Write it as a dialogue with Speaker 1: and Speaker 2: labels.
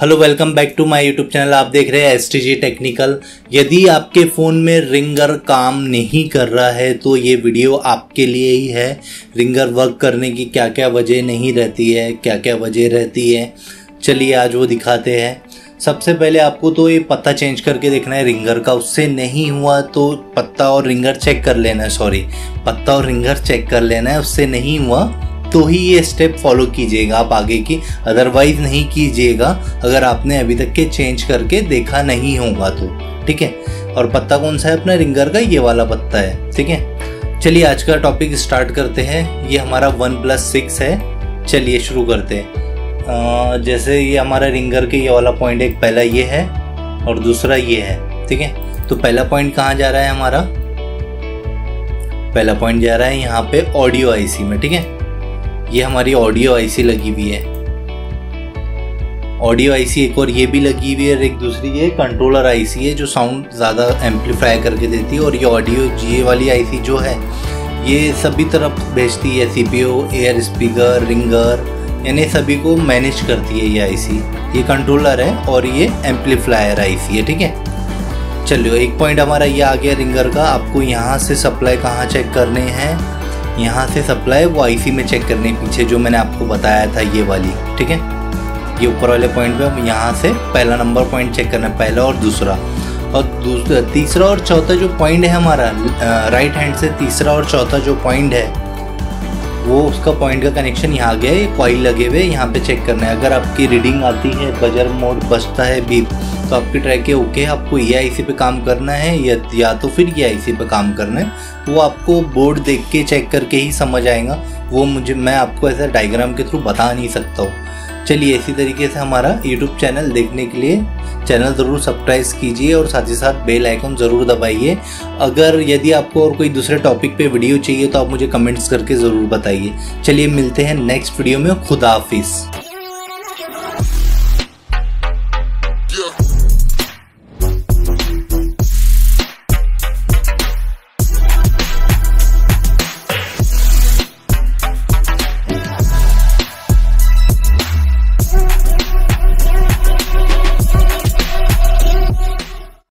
Speaker 1: Hello welcome back to my YouTube channel आप देख रहे हैं जी टेक्निकल यदि आपके फ़ोन में रिंगर काम नहीं कर रहा है तो ये वीडियो आपके लिए ही है। रिंगर वर्क करने की क्या क्या वजह नहीं रहती है क्या क्या वजह रहती है? चलिए आज वो दिखाते हैं। सबसे पहले आपको तो ये पत्ता चेंज करके देखना है। रिंगर का उससे नहीं हुआ तो पत्ता और रिंगर चेक कर लेना है सॉरी पत्ता और रिंगर चेक कर लेना है, उससे नहीं हुआ। तो ही ये स्टेप फॉलो कीजिएगा, आप आगे की अदरवाइज़ नहीं कीजिएगा, अगर आपने अभी तक के चेंज करके देखा नहीं होगा तो। ठीक है? और पत्ता कौन सा है अपना? रिंगर का? ये वाला पत्ता है। ठीक है? चलिए आज का टॉपिक स्टार्ट करते हैं। ये हमारा वन प्लस सिक्स है। चलिए शुरू करते हैं। जैसे ये हमारा रिंगर के ये वाला पॉइंट एक पहला ये है और दूसरा ये है। ठीक है? तो पहला पॉइंट कहाँ जा रहा है हमारा? पहला पॉइंट जा रहा है यहाँ पे ऑडियो आईसी में। ठीक है? ये हमारी ऑडियो आईसी लगी हुई है। ऑडियो आईसी एक और ये भी लगी हुई है और एक दूसरी ये कंट्रोलर आईसी है जो साउंड ज़्यादा एम्पलीफाई करके देती है और ये ऑडियो जी वाली आईसी जो है, ये सभी तरफ़ भेजती है C P O air speaker ringer यानी सभी को मैनेज करती है ये आईसी ये कंट्रोलर है और ये एम्पलीफायर आईसी है, ठीक है? चलिए, एक पॉइंट हमारा ये आ गया रिंगर का। आपको यहाँ से सप्लाई कहाँ चेक करने हैं? यहाँ से सप्लाई वो आईसी में चेक करने पीछे जो मैंने आपको बताया था ये वाली, ठीक है? ये ऊपर वाले पॉइंट पे हम यहाँ से पहला नंबर पॉइंट चेक करना पहला और दूसरा। और दूसरा तीसरा और चौथा जो पॉइंट है हमारा राइट हैंड से तीसरा और चौथा जो पॉइंट है वो उसका पॉइंट का कनेक्शन यहाँ आ गया है कॉइल लगे हुए, यहाँ पे चेक करना है। अगर आपकी रीडिंग आती है बजर मोड बजता है बीप तो आपकी ट्रैक है ओके आपको ये आईसी पे काम करना है, या या तो फिर ये आईसी पे काम करना है। वो आपको बोर्ड देख के चेक करके ही समझ आएगा। वो मुझे, मैं आपको ऐसा डायग्राम के थ्रू बता नहीं सकता हूँ। चलिए इसी तरीके से हमारा यूट्यूब चैनल देखने के लिए चैनल ज़रूर सब्सक्राइब कीजिए और साथ ही साथ बेल आइकन ज़रूर दबाइए। अगर यदि आपको और कोई दूसरे टॉपिक पे वीडियो चाहिए तो आप मुझे कमेंट्स करके ज़रूर बताइए। चलिए मिलते हैं नेक्स्ट वीडियो में। खुदा हाफिज़।